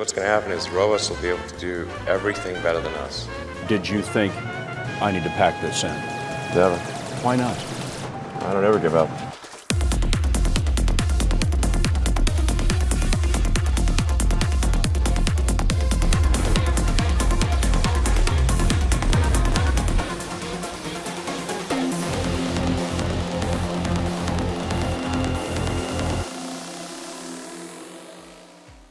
What's going to happen is robots will be able to do everything better than us. Did you think I need to pack this in? Never. Why not? I don't ever give up.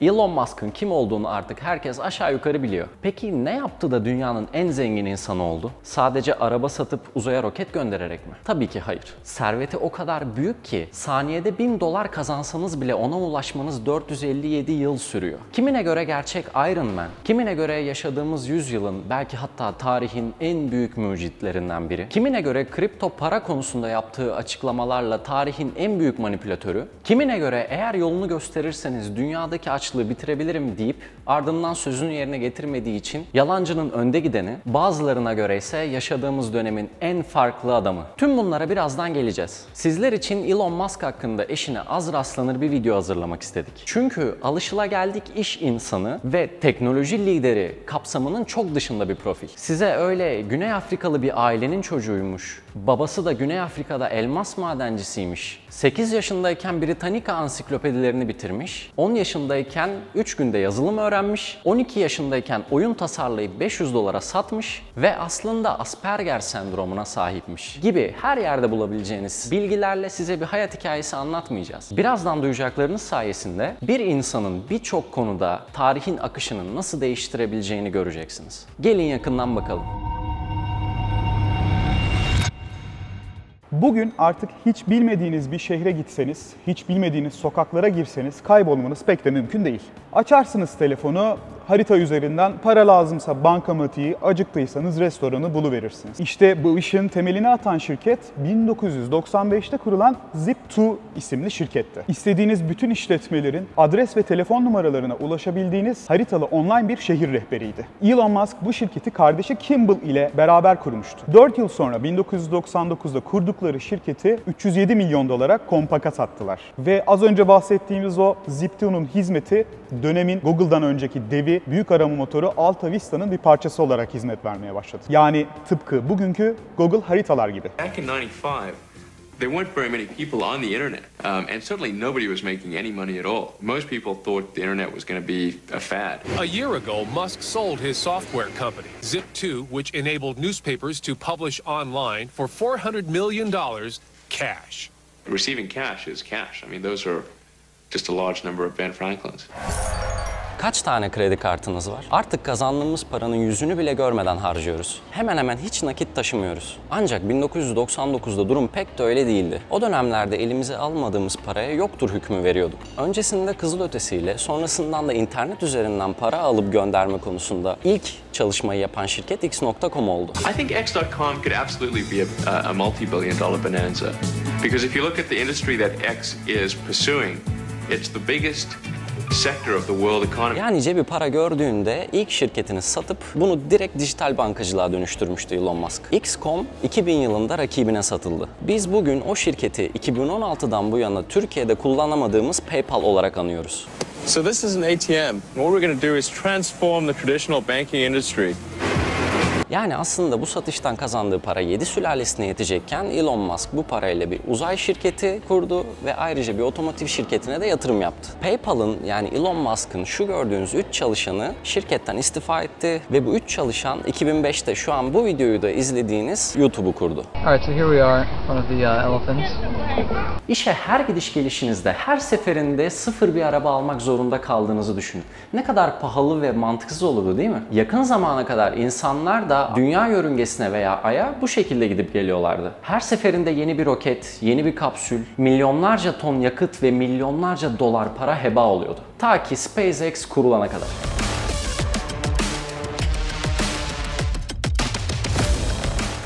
Elon Musk'ın kim olduğunu artık herkes aşağı yukarı biliyor. Peki ne yaptı da dünyanın en zengin insanı oldu? Sadece araba satıp uzaya roket göndererek mi? Tabii ki hayır. Serveti o kadar büyük ki saniyede 1000 dolar kazansanız bile ona ulaşmanız 457 yıl sürüyor. Kimine göre gerçek Iron Man, kimine göre yaşadığımız yüzyılın belki hatta tarihin en büyük mucitlerinden biri. Kimine göre kripto para konusunda yaptığı açıklamalarla tarihin en büyük manipülatörü. Kimine göre eğer yolunu gösterirseniz dünyadaki açlığı bitirebilirim deyip ardından sözünü yerine getirmediği için yalancının önde gideni, bazılarına göre ise yaşadığımız dönemin en farklı adamı. Tüm bunlara birazdan geleceğiz. Sizler için Elon Musk hakkında eşine az rastlanır bir video hazırlamak istedik. Çünkü alışılageldik iş insanı ve teknoloji lideri kapsamının çok dışında bir profil. Size öyle Güney Afrikalı bir ailenin çocuğuymuş, babası da Güney Afrika'da elmas madencisiymiş, 8 yaşındayken Britannica ansiklopedilerini bitirmiş, 10 yaşındayken 3 günde yazılım öğrenmiş, 12 yaşındayken oyun tasarlayıp 500 dolara satmış ve aslında Asperger sendromuna sahipmiş gibi her yerde bulabileceğiniz bilgilerle size bir hayat hikayesi anlatmayacağız. Birazdan duyacaklarınız sayesinde bir insanın birçok konuda tarihin akışını nasıl değiştirebileceğini göreceksiniz. Gelin yakından bakalım. Bugün artık hiç bilmediğiniz bir şehre gitseniz, hiç bilmediğiniz sokaklara girseniz kaybolmanız pek de mümkün değil. Açarsınız telefonu, harita üzerinden para lazımsa bankamatiği, acıktıysanız restoranı buluverirsiniz. İşte bu işin temelini atan şirket 1995'te kurulan Zip2 isimli şirketti. İstediğiniz bütün işletmelerin adres ve telefon numaralarına ulaşabildiğiniz haritalı online bir şehir rehberiydi. Elon Musk bu şirketi kardeşi Kimball ile beraber kurmuştu. 4 yıl sonra 1999'da kurdukları şirketi 307 milyon dolara Compaq'a sattılar. Ve az önce bahsettiğimiz o Zip2'nun hizmeti dönemin Google'dan önceki devi büyük arama motoru Alta Vista'nın bir parçası olarak hizmet vermeye başladı. Yani tıpkı bugünkü Google haritalar gibi. Back in 95, there weren't very many people on the internet, um, and certainly nobody was making any money at all. Most people thought the internet was going to be a fad. A year ago, Musk sold his software company, Zip2, which enabled newspapers to publish online for $400 million cash. Receiving cash is cash. I mean, those are just a large number of Ben Franklins. Kaç tane kredi kartınız var? Artık kazandığımız paranın yüzünü bile görmeden harcıyoruz. Hemen hemen hiç nakit taşımıyoruz. Ancak 1999'da durum pek de öyle değildi. O dönemlerde elimize almadığımız paraya yoktur hükmü veriyorduk. Öncesinde kızılötesiyle, sonrasından da internet üzerinden para alıp gönderme konusunda ilk çalışmayı yapan şirket X.com oldu. I think X.com could absolutely be a, a multi-billion dollar bonanza. Because if you look at the industry that X is pursuing, it's the biggest sector of the world economy. Yani cebi para gördüğünde ilk şirketini satıp bunu direkt dijital bankacılığa dönüştürmüştü Elon Musk. X.com 2000 yılında rakibine satıldı. Biz bugün o şirketi 2016'dan bu yana Türkiye'de kullanamadığımız PayPal olarak anıyoruz. So this is an ATM. What we're going to do is transform the traditional banking industry. Yani aslında bu satıştan kazandığı para 7 sülalesine yetecekken Elon Musk bu parayla bir uzay şirketi kurdu ve ayrıca bir otomotiv şirketine de yatırım yaptı. PayPal'ın yani Elon Musk'ın şu gördüğünüz 3 çalışanı şirketten istifa etti ve bu 3 çalışan 2005'te şu an bu videoyu da izlediğiniz YouTube'u kurdu. Alright, so here we are, one of the uh, elephants. İşe her gidiş gelişinizde her seferinde sıfır bir araba almak zorunda kaldığınızı düşünün. Ne kadar pahalı ve mantıksız olurdu değil mi? Yakın zamana kadar insanlar da dünya yörüngesine veya aya bu şekilde gidip geliyorlardı. Her seferinde yeni bir roket, yeni bir kapsül, milyonlarca ton yakıt ve milyonlarca dolar para heba oluyordu. Ta ki SpaceX kurulana kadar.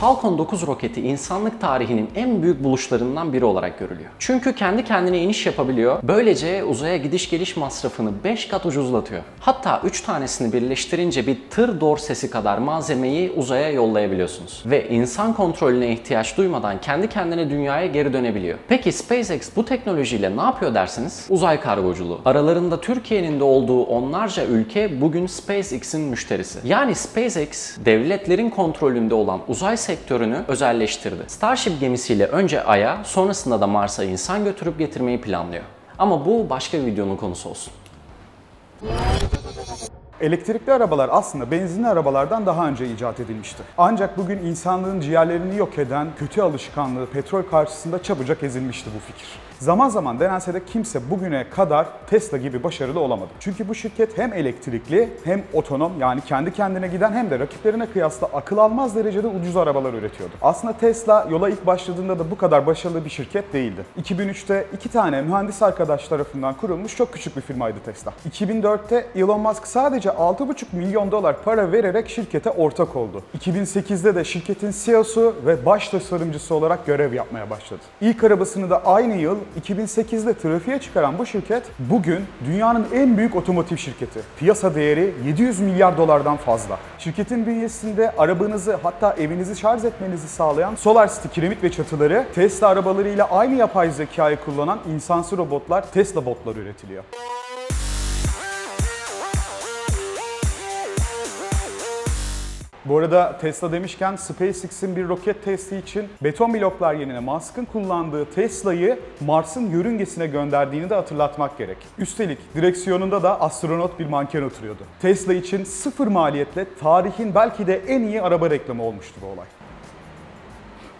Falcon 9 roketi insanlık tarihinin en büyük buluşlarından biri olarak görülüyor. Çünkü kendi kendine iniş yapabiliyor. Böylece uzaya gidiş geliş masrafını 5 kat ucuzlatıyor. Hatta 3 tanesini birleştirince bir tır dorsesi kadar malzemeyi uzaya yollayabiliyorsunuz. Ve insan kontrolüne ihtiyaç duymadan kendi kendine dünyaya geri dönebiliyor. Peki SpaceX bu teknolojiyle ne yapıyor dersiniz? Uzay kargoculuğu. Aralarında Türkiye'nin de olduğu onlarca ülke bugün SpaceX'in müşterisi. Yani SpaceX devletlerin kontrolünde olan uzay sektörünü özelleştirdi. Starship gemisiyle önce Ay'a sonrasında da Mars'a insan götürüp getirmeyi planlıyor. Ama bu başka bir videonun konusu olsun. Elektrikli arabalar aslında benzinli arabalardan daha önce icat edilmişti. Ancak bugün insanlığın ciğerlerini yok eden kötü alışkanlığı petrol karşısında çabucak ezilmişti bu fikir. Zaman zaman denense de kimse bugüne kadar Tesla gibi başarılı olamadı. Çünkü bu şirket hem elektrikli hem otonom yani kendi kendine giden hem de rakiplerine kıyasla akıl almaz derecede ucuz arabalar üretiyordu. Aslında Tesla yola ilk başladığında da bu kadar başarılı bir şirket değildi. 2003'te iki tane mühendis arkadaş tarafından kurulmuş çok küçük bir firmaydı Tesla. 2004'te Elon Musk sadece 6,5 milyon dolar para vererek şirkete ortak oldu. 2008'de de şirketin CEO'su ve baş tasarımcısı olarak görev yapmaya başladı. İlk arabasını da aynı yıl 2008'de trafiğe çıkaran bu şirket bugün dünyanın en büyük otomotiv şirketi. Piyasa değeri 700 milyar dolardan fazla. Şirketin bünyesinde arabanızı hatta evinizi şarj etmenizi sağlayan SolarCity kiremit ve çatıları Tesla arabalarıyla aynı yapay zekayı kullanan insansı robotlar Tesla botları üretiliyor. Bu arada Tesla demişken SpaceX'in bir roket testi için beton bloklar yerine Musk'ın kullandığı Tesla'yı Mars'ın yörüngesine gönderdiğini de hatırlatmak gerek. Üstelik direksiyonunda da astronot bir manken oturuyordu. Tesla için sıfır maliyetle tarihin belki de en iyi araba reklamı olmuştu bu olay.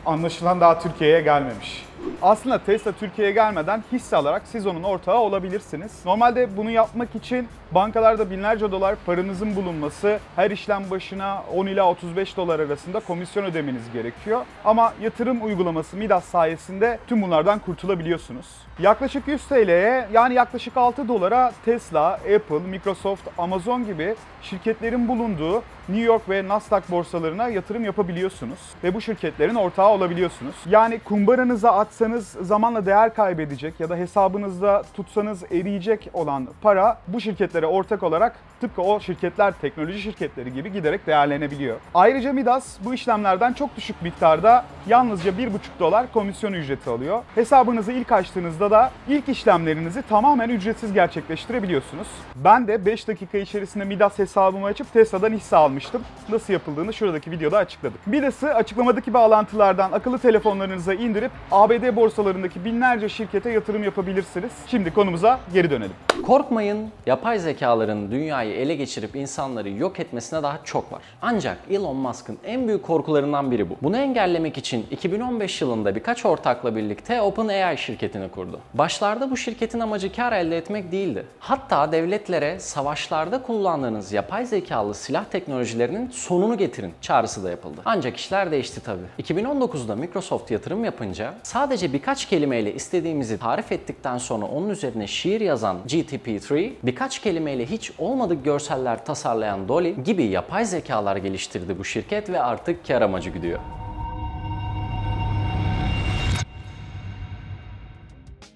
Anlaşılan daha Türkiye'ye gelmemiş. Aslında Tesla Türkiye'ye gelmeden hisse alarak siz onun ortağı olabilirsiniz. Normalde bunu yapmak için bankalarda binlerce dolar paranızın bulunması, her işlem başına 10 ila 35 dolar arasında komisyon ödemeniz gerekiyor. Ama yatırım uygulaması Midas sayesinde tüm bunlardan kurtulabiliyorsunuz. Yaklaşık 100 TL'ye yani yaklaşık 6 dolara Tesla, Apple, Microsoft, Amazon gibi şirketlerin bulunduğu New York ve Nasdaq borsalarına yatırım yapabiliyorsunuz ve bu şirketlerin ortağı olabiliyorsunuz. Yani kumbaranıza atsanız zamanla değer kaybedecek ya da hesabınızda tutsanız eriyecek olan para bu şirketlere ortak olarak tıpkı o şirketler teknoloji şirketleri gibi giderek değerlenebiliyor. Ayrıca Midas bu işlemlerden çok düşük miktarda yalnızca 1,5 dolar komisyon ücreti alıyor. Hesabınızı ilk açtığınızda da ilk işlemlerinizi tamamen ücretsiz gerçekleştirebiliyorsunuz. Ben de 5 dakika içerisinde Midas hesabımı açıp Tesla'dan hisse almıştım. Nasıl yapıldığını şuradaki videoda açıkladım. Midas'ı açıklamadaki bağlantılardan akıllı telefonlarınıza indirip ABD borsalarındaki binlerce şirkete yatırım yapabilirsiniz. Şimdi konumuza geri dönelim. Korkmayın, yapay zekaların dünyayı ele geçirip insanları yok etmesine daha çok var. Ancak Elon Musk'ın en büyük korkularından biri bu. Bunu engellemek için 2015 yılında birkaç ortakla birlikte OpenAI şirketini kurdu. Başlarda bu şirketin amacı kar elde etmek değildi. Hatta devletlere savaşlarda kullandığınız yapay zekalı silah teknolojilerinin sonunu getirin çağrısı da yapıldı. Ancak işler değişti tabii. 2019'da Microsoft yatırım yapınca sadece birkaç kelimeyle istediğimizi tarif ettikten sonra onun üzerine şiir yazan GTP3, birkaç kelimeyle hiç olmadık görseller tasarlayan Dolly gibi yapay zekalar geliştirdi bu şirket ve artık kar amacı güdüyor.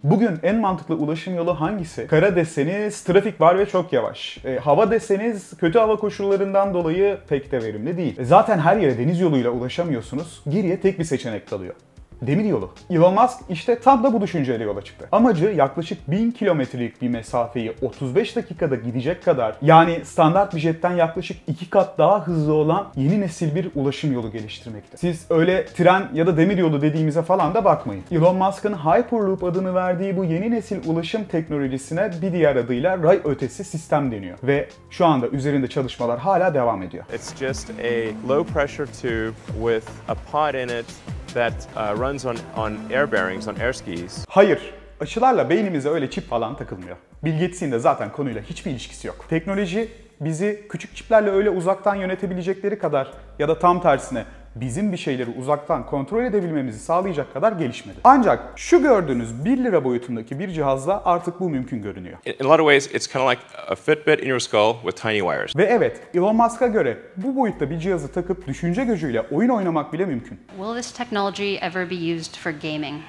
Bugün en mantıklı ulaşım yolu hangisi? Kara deseniz trafik var ve çok yavaş. E, hava deseniz kötü hava koşullarından dolayı pek de verimli değil. E, zaten her yere deniz yoluyla ulaşamıyorsunuz. Geriye tek bir seçenek kalıyor. Demir yolu. Elon Musk işte tam da bu düşünceyle yola çıktı. Amacı yaklaşık 1000 kilometrelik bir mesafeyi 35 dakikada gidecek kadar yani standart bir jetten yaklaşık 2 kat daha hızlı olan yeni nesil bir ulaşım yolu geliştirmekte. Siz öyle tren ya da demir yolu dediğimize falan da bakmayın. Elon Musk'ın Hyperloop adını verdiği bu yeni nesil ulaşım teknolojisine bir diğer adıyla ray ötesi sistem deniyor. Ve şu anda üzerinde çalışmalar hala devam ediyor. It's just a low pressure tube with a pod in it that uh, runs on, on air bearings, on air skis. Hayır, aşılarla beynimize öyle çip falan takılmıyor. Bill Gates'in de zaten konuyla hiçbir ilişkisi yok. Teknoloji bizi küçük çiplerle öyle uzaktan yönetebilecekleri kadar ya da tam tersine bizim bir şeyleri uzaktan kontrol edebilmemizi sağlayacak kadar gelişmedi. Ancak şu gördüğünüz 1 lira boyutundaki bir cihazla artık bu mümkün görünüyor. In, a lot of ways, it's kind of like a Fitbit in your skull with tiny wires. Ve evet, Elon Musk'a göre bu boyutta bir cihazı takıp düşünce gücüyle oyun oynamak bile mümkün. Will this technology ever be used for gaming?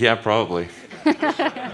Yeah, probably.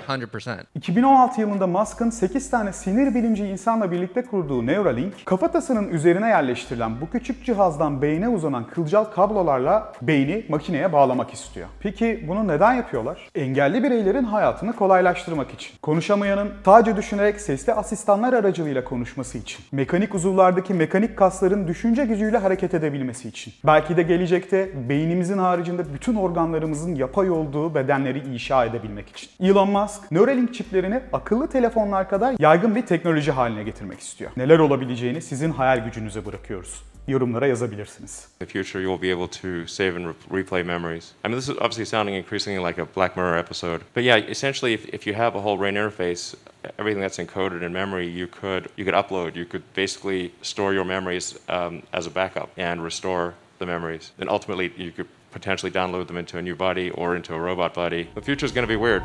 100%. 2016 yılında Musk'ın 8 tane sinir bilimci insanla birlikte kurduğu Neuralink, kafatasının üzerine yerleştirilen bu küçük cihazdan beyne uzanan kılcal kablolarla beyni makineye bağlamak istiyor. Peki bunu neden yapıyorlar? Engelli bireylerin hayatını kolaylaştırmak için. Konuşamayanın sadece düşünerek sesli asistanlar aracılığıyla konuşması için. Mekanik uzuvlardaki mekanik kasların düşünce gücüyle hareket edebilmesi için. Belki de gelecekte beynimizin haricinde bütün organlarımızın yapay olduğu bedenleri inşa edebilmek için. Elon Musk, Neuralink çiplerini akıllı telefonlar kadar yaygın bir teknoloji haline getirmek istiyor. Neler olabileceğini sizin hayal gücünüze bırakıyoruz. Yorumlara yazabilirsiniz. In the future, you'll be able to save and re- replay memories. I mean, this is obviously sounding increasingly like a Black Mirror episode. But yeah, essentially, if, if you have a whole brain interface, everything that's encoded in memory, you could you could upload. You could basically store your memories um, as a backup and restore the memories. And ultimately, you could potentially download them into a new body or into a robot body. The future is going to be weird.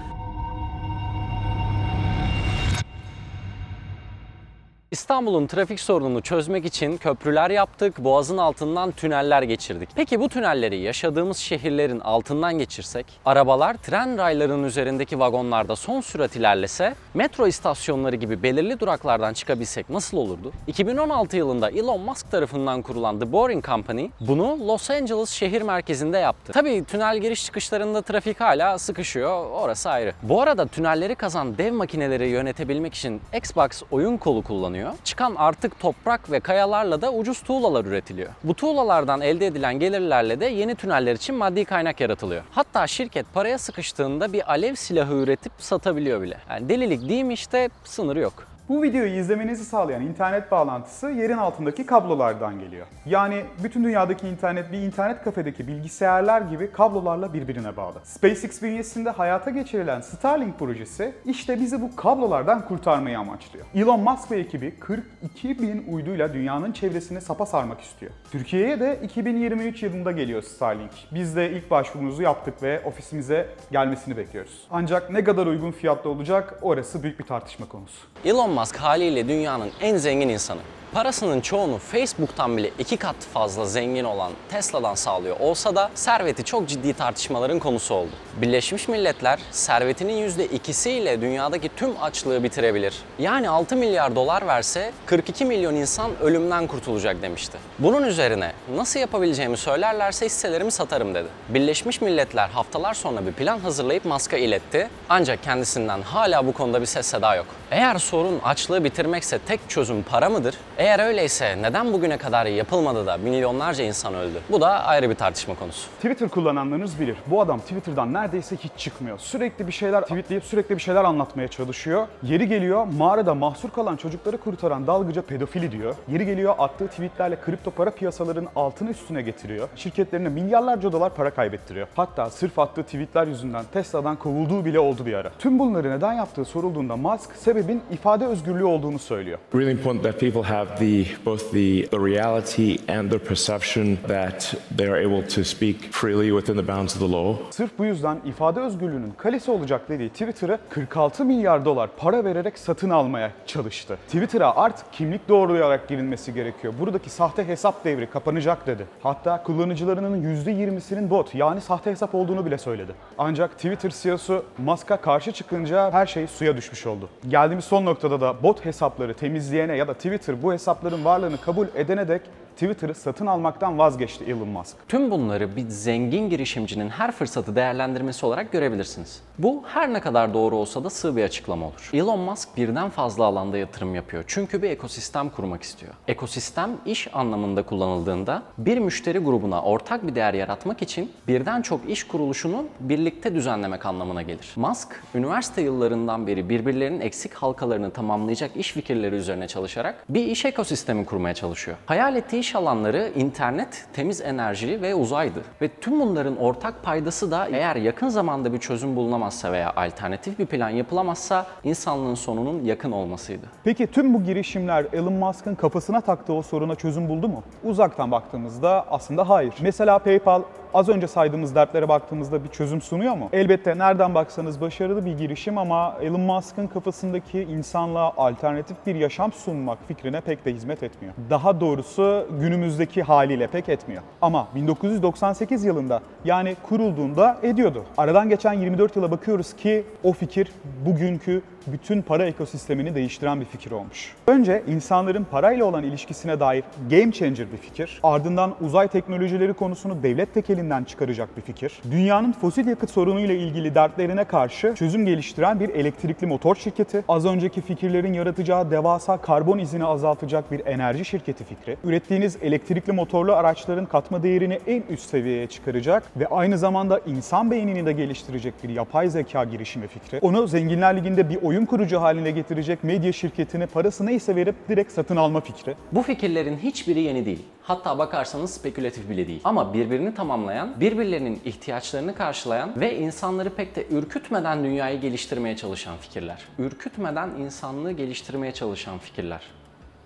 İstanbul'un trafik sorununu çözmek için köprüler yaptık, boğazın altından tüneller geçirdik. Peki bu tünelleri yaşadığımız şehirlerin altından geçirsek, arabalar tren raylarının üzerindeki vagonlarda son sürat ilerlese, metro istasyonları gibi belirli duraklardan çıkabilsek nasıl olurdu? 2016 yılında Elon Musk tarafından kurulan The Boring Company bunu Los Angeles şehir merkezinde yaptı. Tabii tünel giriş çıkışlarında trafik hala sıkışıyor, orası ayrı. Bu arada tünelleri kazan dev makineleri yönetebilmek için Xbox oyun kolu kullanıyor. Çıkan artık toprak ve kayalarla da ucuz tuğlalar üretiliyor. Bu tuğlalardan elde edilen gelirlerle de yeni tüneller için maddi kaynak yaratılıyor. Hatta şirket paraya sıkıştığında bir alev silahı üretip satabiliyor bile. Yani delilik değil mi işte sınırı yok. Bu videoyu izlemenizi sağlayan internet bağlantısı yerin altındaki kablolardan geliyor. Yani bütün dünyadaki internet bir internet kafedeki bilgisayarlar gibi kablolarla birbirine bağlı. SpaceX bünyesinde hayata geçirilen Starlink projesi işte bizi bu kablolardan kurtarmayı amaçlıyor. Elon Musk ve ekibi 42 bin uyduyla dünyanın çevresini sapa sarmak istiyor. Türkiye'ye de 2023 yılında geliyor Starlink. Biz de ilk başvurumuzu yaptık ve ofisimize gelmesini bekliyoruz. Ancak ne kadar uygun fiyatlı olacak orası büyük bir tartışma konusu. Elon Musk haliyle dünyanın en zengin insanı. Parasının çoğunu Facebook'tan bile iki kat fazla zengin olan Tesla'dan sağlıyor olsa da serveti çok ciddi tartışmaların konusu oldu. Birleşmiş Milletler servetinin %2'siyle dünyadaki tüm açlığı bitirebilir. Yani 6 milyar dolar verse 42 milyon insan ölümden kurtulacak demişti. Bunun üzerine nasıl yapabileceğimi söylerlerse hisselerimi satarım dedi. Birleşmiş Milletler haftalar sonra bir plan hazırlayıp Musk'a iletti. Ancak kendisinden hala bu konuda bir ses seda yok. Eğer sorun açlığı bitirmekse tek çözüm para mıdır? Eğer öyleyse neden bugüne kadar yapılmadı da milyonlarca insan öldü? Bu da ayrı bir tartışma konusu. Twitter kullananlarınız bilir. Bu adam Twitter'dan neredeyse hiç çıkmıyor. Sürekli bir şeyler tweetleyip sürekli bir şeyler anlatmaya çalışıyor. Yeri geliyor mağarada mahsur kalan çocukları kurtaran dalgıca pedofili diyor. Yeri geliyor attığı tweetlerle kripto para piyasalarının altını üstüne getiriyor. Şirketlerine milyarlarca dolar para kaybettiriyor. Hatta sırf attığı tweetler yüzünden Tesla'dan kovulduğu bile oldu bir ara. Tüm bunları neden yaptığı sorulduğunda Musk sebebin ifade özgürlüğü olduğunu söylüyor. Really important that people have the both the, the reality and the perception that they are able to speak freely within the bounds of the law. Sırf bu yüzden ifade özgürlüğünün kalesi olacak dediği Twitter'ı 46 milyar dolar para vererek satın almaya çalıştı. Twitter'a artık kimlik doğrulayarak girilmesi gerekiyor. Buradaki sahte hesap devri kapanacak dedi. Hatta kullanıcılarının %20'sinin bot yani sahte hesap olduğunu bile söyledi. Ancak Twitter CEO'su Musk'a karşı çıkınca her şey suya düşmüş oldu. Geldiğimiz son noktada da bot hesapları temizleyene ya da Twitter bu hesapların varlığını kabul edene dek Twitter'ı satın almaktan vazgeçti Elon Musk. Tüm bunları bir zengin girişimcinin her fırsatı değerlendirmesi olarak görebilirsiniz. Bu her ne kadar doğru olsa da sığ bir açıklama olur. Elon Musk birden fazla alanda yatırım yapıyor. Çünkü bir ekosistem kurmak istiyor. Ekosistem iş anlamında kullanıldığında bir müşteri grubuna ortak bir değer yaratmak için birden çok iş kuruluşunu birlikte düzenlemek anlamına gelir. Musk, üniversite yıllarından beri birbirlerinin eksik halkalarını tamamlayacak iş fikirleri üzerine çalışarak bir iş ekosistemi kurmaya çalışıyor. Hayal ettiği iş alanları internet, temiz enerji ve uzaydı. Ve tüm bunların ortak paydası da eğer yakın zamanda bir çözüm bulunamazsa veya alternatif bir plan yapılamazsa insanlığın sonunun yakın olmasıydı. Peki tüm bu girişimler Elon Musk'ın kafasına taktığı o soruna çözüm buldu mu? Uzaktan baktığımızda aslında hayır. Mesela PayPal az önce saydığımız dertlere baktığımızda bir çözüm sunuyor mu? Elbette nereden baksanız başarılı bir girişim ama Elon Musk'ın kafasındaki insanlığa alternatif bir yaşam sunmak fikrine pek de hizmet etmiyor. Daha doğrusu günümüzdeki haliyle pek etmiyor. Ama 1998 yılında yani kurulduğunda ediyordu. Aradan geçen 24 yıla bakıyoruz ki o fikir bugünkü bütün para ekosistemini değiştiren bir fikir olmuş. Önce insanların parayla olan ilişkisine dair game changer bir fikir. Ardından uzay teknolojileri konusunu devlet tekelinden çıkaracak bir fikir. Dünyanın fosil yakıt sorunuyla ilgili dertlerine karşı çözüm geliştiren bir elektrikli motor şirketi. Az önceki fikirlerin yaratacağı devasa karbon izini azaltacak bir enerji şirketi fikri. Ürettiğiniz elektrikli motorlu araçların katma değerini en üst seviyeye çıkaracak ve aynı zamanda insan beynini de geliştirecek bir yapay zeka girişimi fikri. Onu Zenginler Ligi'nde bir oyun kurucu haline getirecek medya şirketine parası neyse verip direkt satın alma fikri. Bu fikirlerin hiçbiri yeni değil. Hatta bakarsanız spekülatif bile değil. Ama birbirini tamamlayan, birbirlerinin ihtiyaçlarını karşılayan ve insanları pek de ürkütmeden dünyayı geliştirmeye çalışan fikirler. Ürkütmeden insanlığı geliştirmeye çalışan fikirler.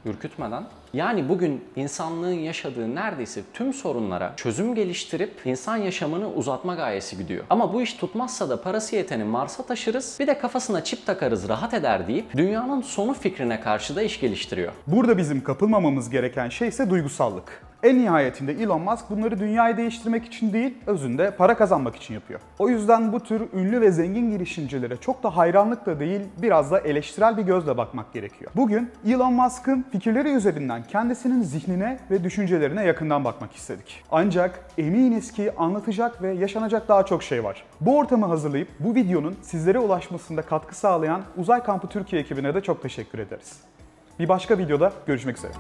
Ürkütmeden. Yani bugün insanlığın yaşadığı neredeyse tüm sorunlara çözüm geliştirip insan yaşamını uzatma gayesi gidiyor. Ama bu iş tutmazsa da parası yeteni Mars'a taşırız, bir de kafasına çip takarız rahat eder deyip dünyanın sonu fikrine karşı da iş geliştiriyor. Burada bizim kapılmamamız gereken şey ise duygusallık. En nihayetinde Elon Musk bunları dünyayı değiştirmek için değil, özünde para kazanmak için yapıyor. O yüzden bu tür ünlü ve zengin girişimcilere çok da hayranlıkla değil, biraz da eleştirel bir gözle bakmak gerekiyor. Bugün Elon Musk'ın fikirleri üzerinden kendisinin zihnine ve düşüncelerine yakından bakmak istedik. Ancak eminiz ki anlatacak ve yaşanacak daha çok şey var. Bu ortamı hazırlayıp bu videonun sizlere ulaşmasında katkı sağlayan Uzay Kampı Türkiye ekibine de çok teşekkür ederiz. Bir başka videoda görüşmek üzere.